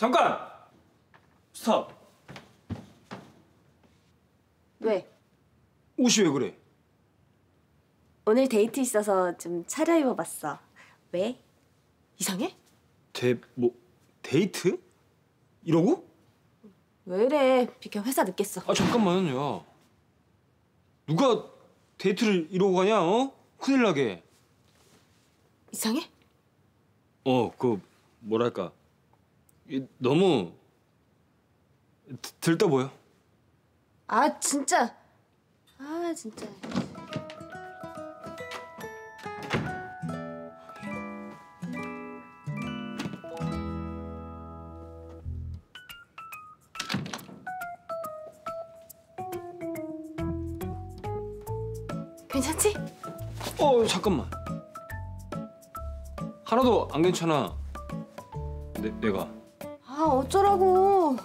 잠깐! stop! 왜? 옷이 왜 그래? 오늘 데이트 있어서 좀 차려입어봤어. 왜? 이상해? 데... 뭐... 데이트? 이러고? 왜 이래? 비켜 회사 늦겠어. 아 잠깐만 야 누가 데이트를 이러고 가냐 어? 큰일 나게 이상해? 어 그 뭐랄까 이, 너무 드- 들떠 보여 아 진짜. 아 진짜. 괜찮지? 어 잠깐만 하나도 안 괜찮아 내, 내가 아 어쩌라고.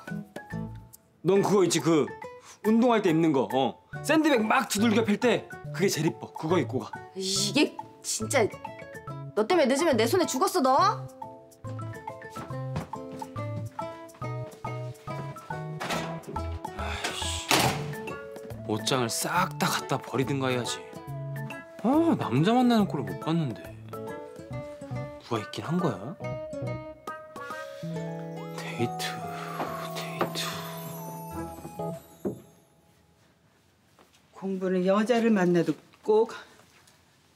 넌 그거 있지 그 운동할 때 입는 거 어. 샌드백 막 두들겨 팰 때 그게 제일 이뻐 그거 입고 가 이게 진짜 너 때문에 늦으면 내 손에 죽었어 너? 옷장을 싹 다 갖다 버리든가 해야지. 아 남자 만나는 꼴을 못 봤는데 누가 있긴 한 거야? 데이트, 데이트. 공부는 여자를 만나도 꼭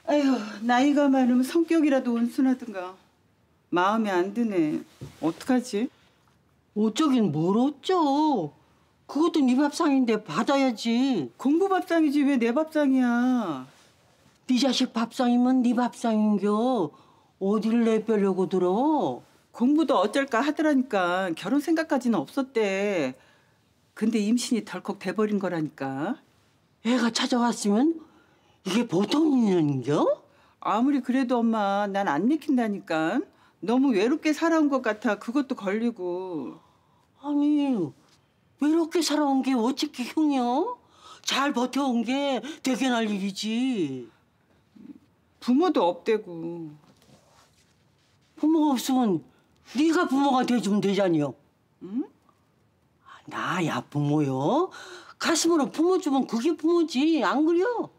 아휴 나이가 많으면 성격이라도 온순하든가 마음에 안 드네 어떡하지? 어쩌긴 뭘 어쩌. 그것도 네 밥상인데 받아야지. 공부 밥상이지 왜 내 밥상이야 네 자식 밥상이면 네 밥상인겨. 어디를 내빼려고 들어? 공부도 어쩔까 하더라니까 결혼 생각까지는 없었대 근데 임신이 덜컥 돼버린 거라니까 애가 찾아왔으면 이게 보통 인연인겨? 아무리 그래도 엄마 난안 내킨다니까 너무 외롭게 살아온 것 같아 그것도 걸리고 아니 외롭게 살아온 게 어떻게 흉여? 잘 버텨온 게 되게 날 일이지. 부모도 없대고 부모가 없으면 네가 부모가 돼주면 되잖여. 응? 아, 나야 부모요. 가슴으로 부모 주면 그게 부모지 안 그려?